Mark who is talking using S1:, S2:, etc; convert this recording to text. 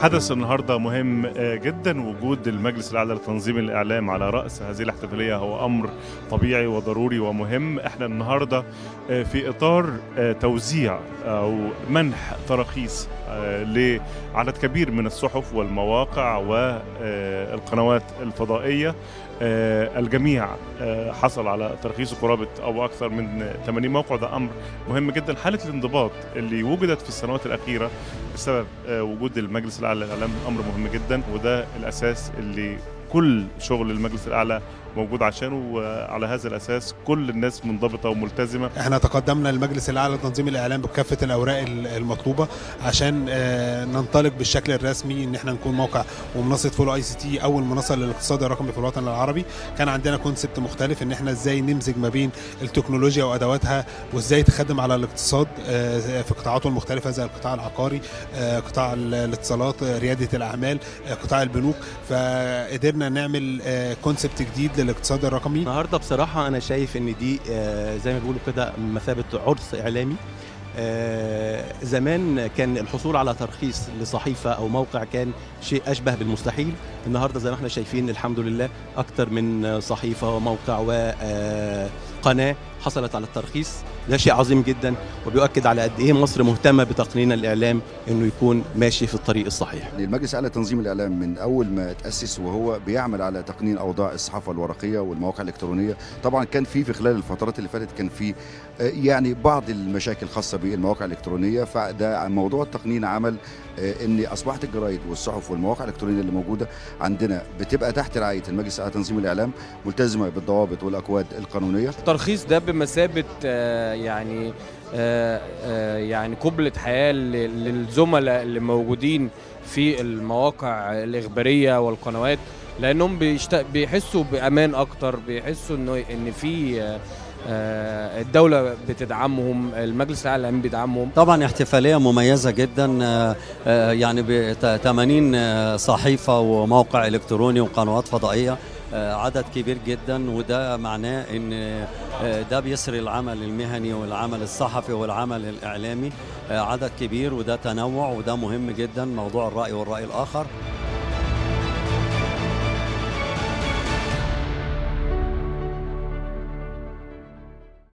S1: حدث النهارده مهم آه، جدا. وجود المجلس الأعلى لتنظيم الإعلام على رأس هذه الاحتفالية هو أمر طبيعي وضروري ومهم. إحنا النهارده آه، في إطار آه، توزيع أو منح تراخيص لعدد كبير من الصحف والمواقع والقنوات الفضائية. آه، الجميع آه، حصل على ترخيص قرابة أو أكثر من 80 موقع. ده أمر مهم جدا. حالة الانضباط اللي وجدت في السنوات الأخيرة بسبب آه، وجود المجلس الأعلى للإعلام أمر مهم جدا. وده الأساس اللي كل شغل المجلس الأعلى موجود عشانه وعلى هذا الأساس كل الناس منضبطة وملتزمة.
S2: إحنا تقدمنا للمجلس الأعلى لتنظيم الإعلام بكافة الأوراق ال- المطلوبة عشان آه، ننطلق بالشكل الرسمي إن إحنا نكون موقع ومنصة Follow ICT اول منصه للاقتصاد الرقمي في الوطن العربي. كان عندنا concept مختلف إن إحنا إزاي نمزج ما بين التكنولوجيا وأدواتها وإزاي تخدم على الاقتصاد آه، في قطاعاته المختلفة زي القطاع العقاري آه، قطاع ال- الاتصالات آه، ريادة الأعمال آه، قطاع البنوك. فقدرنا نعمل كونسبت جديد للاقتصاد الرقمي؟
S3: النهارده بصراحة أنا شايف إن دي آه، زي ما بيقولوا كده مثابة عرس إعلامي. آه، زمان كان الحصول على ترخيص لصحيفة أو موقع كان شيء أشبه بالمستحيل. النهارده زي ما إحنا شايفين الحمد لله أكتر من صحيفة وموقع وقناه حصلت على الترخيص. ده شيء عظيم جدا وبيؤكد على قد إيه مصر مهتمة بتقنين الإعلام إنه يكون ماشي في الطريق الصحيح.
S4: المجلس الاعلى لتنظيم الإعلام من أول ما تاسس وهو بيعمل على تقنين أوضاع الصحافة الورقية والمواقع الإلكترونية. طبعا كان في في خلال الفترات اللي فاتت كان في آه، يعني بعض المشاكل خاصة بالمواقع الإلكترونية. فده موضوع التقنين عمل آه، إن أصبحت الجرايد والصحف والمواقع الإلكترونية اللي موجودة عندنا بتبقى تحت رعاية المجلس الاعلى لتنظيم الإعلام ملتزمة بالضوابط والأكواد القانونية.
S5: الترخيص ده بمثابة آه، يعني آه، آه، يعني قبلة حياة ل- للزملاء اللي موجودين في المواقع الإخبارية والقنوات لأنهم بيشت- بيحسوا بأمان أكتر بيحسوا إنه إن في الدولة بتدعمهم المجلس الأعلى للإعلام بيدعمهم.
S6: طبعا احتفالية مميزة جدا يعني ب 80 آه، صحيفة وموقع إلكتروني وقنوات فضائية. آه، عدد كبير جدا وده معناه إن آه، ده بيسري العمل المهني والعمل الصحفي والعمل الإعلامي. آه، عدد كبير وده تنوع وده مهم جدا موضوع الرأي والرأي الآخر.